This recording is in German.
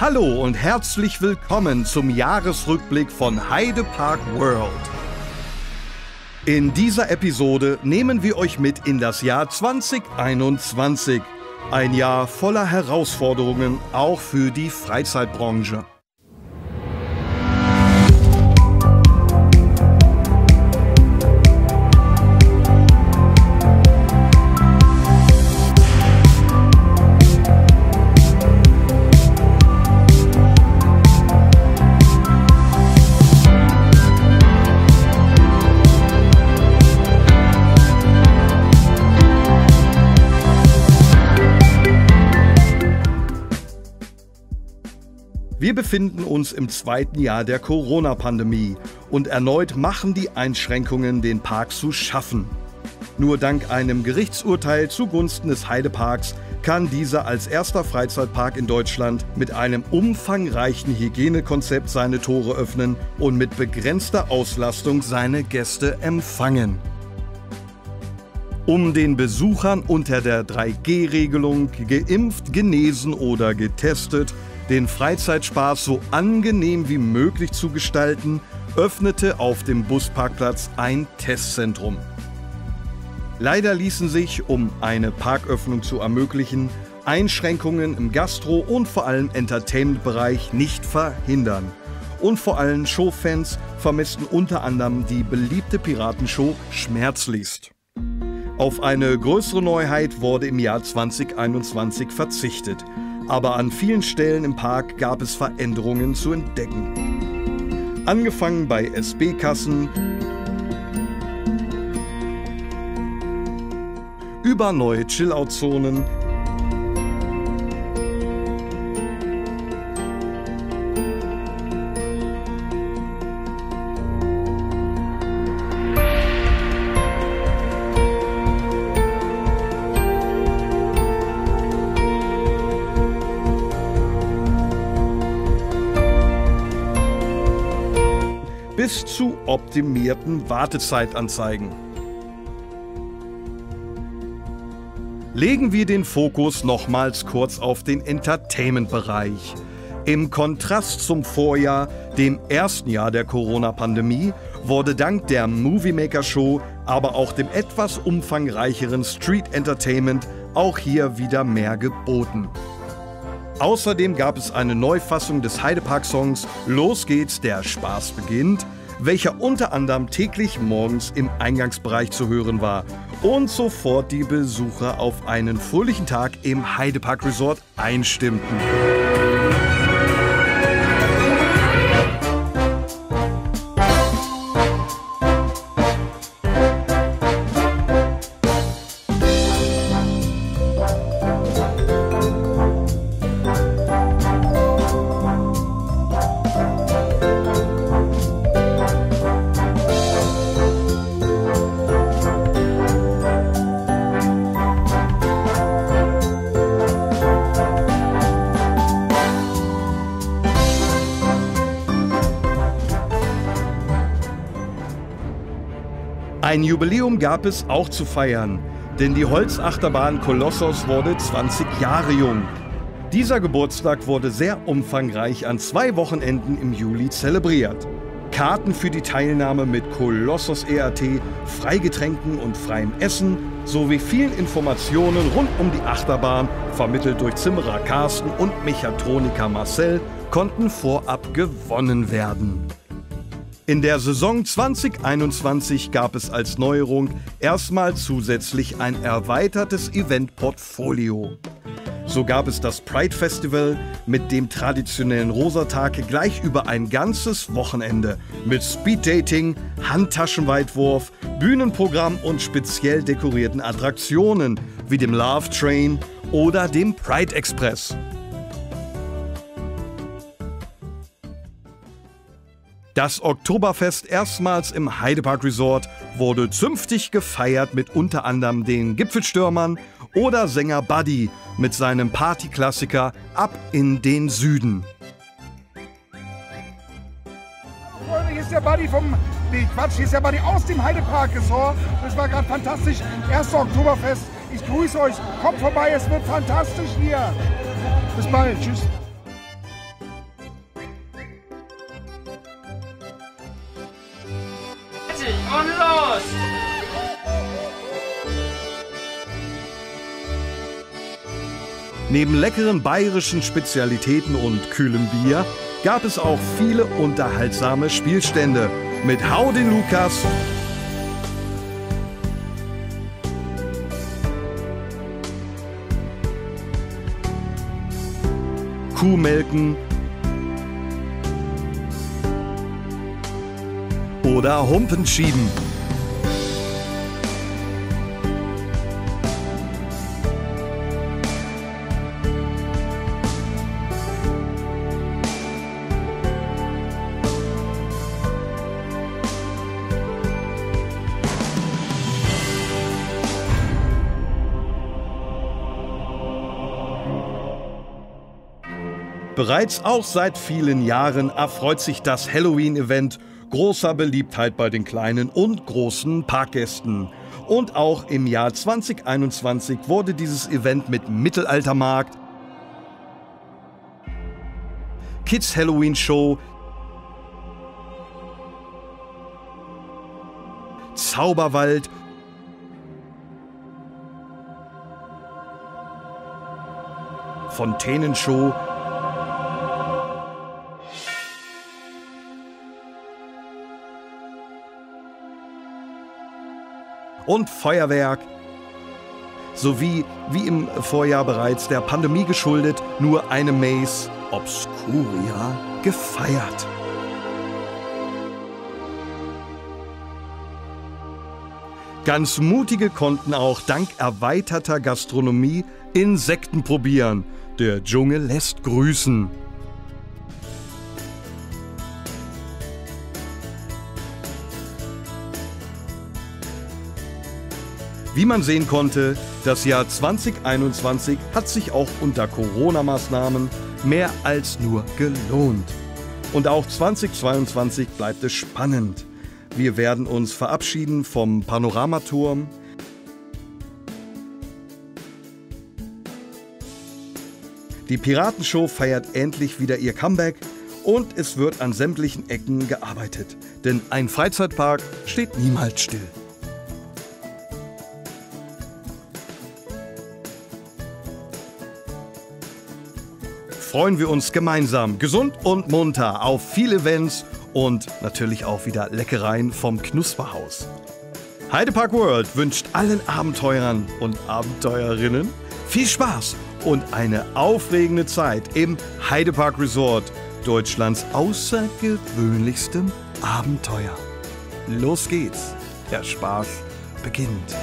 Hallo und herzlich willkommen zum Jahresrückblick von Heide Park World. In dieser Episode nehmen wir euch mit in das Jahr 2021. Ein Jahr voller Herausforderungen, auch für die Freizeitbranche. Wir befinden uns im zweiten Jahr der Corona-Pandemie und erneut machen die Einschränkungen den Park zu schaffen. Nur dank einem Gerichtsurteil zugunsten des Heideparks kann dieser als erster Freizeitpark in Deutschland mit einem umfangreichen Hygienekonzept seine Tore öffnen und mit begrenzter Auslastung seine Gäste empfangen. Um den Besuchern unter der 3G-Regelung geimpft, genesen oder getestet den Freizeitspaß so angenehm wie möglich zu gestalten, öffnete auf dem Busparkplatz ein Testzentrum. Leider ließen sich, um eine Parköffnung zu ermöglichen, Einschränkungen im Gastro- und vor allem Entertainment-Bereich nicht verhindern. Und vor allem Showfans vermissten unter anderem die beliebte Piratenshow schmerzlichst. Auf eine größere Neuheit wurde im Jahr 2021 verzichtet aber an vielen Stellen im Park gab es Veränderungen zu entdecken. Angefangen bei SB-Kassen, über neue Chillout-Zonen, bis zu optimierten Wartezeitanzeigen. Legen wir den Fokus nochmals kurz auf den Entertainment-Bereich. Im Kontrast zum Vorjahr, dem ersten Jahr der Corona-Pandemie, wurde dank der Movie Maker Show, aber auch dem etwas umfangreicheren Street Entertainment auch hier wieder mehr geboten. Außerdem gab es eine Neufassung des Heidepark-Songs Los geht's, der Spaß beginnt, welcher unter anderem täglich morgens im Eingangsbereich zu hören war und sofort die Besucher auf einen fröhlichen Tag im Heidepark Resort einstimmten. Ein Jubiläum gab es auch zu feiern, denn die Holzachterbahn Kolossos wurde 20 Jahre jung. Dieser Geburtstag wurde sehr umfangreich an zwei Wochenenden im Juli zelebriert. Karten für die Teilnahme mit Kolossos ERT, Freigetränken und freiem Essen sowie vielen Informationen rund um die Achterbahn, vermittelt durch Zimmerer Carsten und Mechatroniker Marcel, konnten vorab gewonnen werden. In der Saison 2021 gab es als Neuerung erstmal zusätzlich ein erweitertes Eventportfolio. So gab es das Pride Festival mit dem traditionellen Rosatag gleich über ein ganzes Wochenende mit Speeddating, Handtaschenweitwurf, Bühnenprogramm und speziell dekorierten Attraktionen wie dem Love Train oder dem Pride Express. Das Oktoberfest erstmals im Heidepark Resort wurde zünftig gefeiert mit unter anderem den Gipfelstürmern oder Sänger Buddy mit seinem Partyklassiker Ab in den Süden. Hier ist der Buddy vom. Nee, Quatsch, hier ist der Buddy aus dem Heidepark Resort. Das war gerade fantastisch. Erstes Oktoberfest. Ich grüße euch. Kommt vorbei, es wird fantastisch hier. Bis bald. Tschüss. Neben leckeren bayerischen Spezialitäten und kühlem Bier gab es auch viele unterhaltsame Spielstände mit Hau den Lukas, Kuhmelken oder Humpen Bereits auch seit vielen Jahren erfreut sich das Halloween-Event großer Beliebtheit bei den kleinen und großen Parkgästen. Und auch im Jahr 2021 wurde dieses Event mit Mittelaltermarkt, Kids Halloween Show, Zauberwald Fontänenshow und Feuerwerk sowie, wie im Vorjahr bereits der Pandemie geschuldet, nur eine Maze Obscuria gefeiert. Ganz mutige konnten auch dank erweiterter Gastronomie Insekten probieren. Der Dschungel lässt grüßen. Wie man sehen konnte, das Jahr 2021 hat sich auch unter Corona-Maßnahmen mehr als nur gelohnt. Und auch 2022 bleibt es spannend. Wir werden uns verabschieden vom Panoramaturm. Die Piratenshow feiert endlich wieder ihr Comeback und es wird an sämtlichen Ecken gearbeitet. Denn ein Freizeitpark steht niemals still. Freuen wir uns gemeinsam gesund und munter auf viele Events und natürlich auch wieder Leckereien vom Knusperhaus. Heidepark World wünscht allen Abenteurern und Abenteuerinnen viel Spaß und eine aufregende Zeit im Heidepark Resort, Deutschlands außergewöhnlichstem Abenteuer. Los geht's, der Spaß beginnt.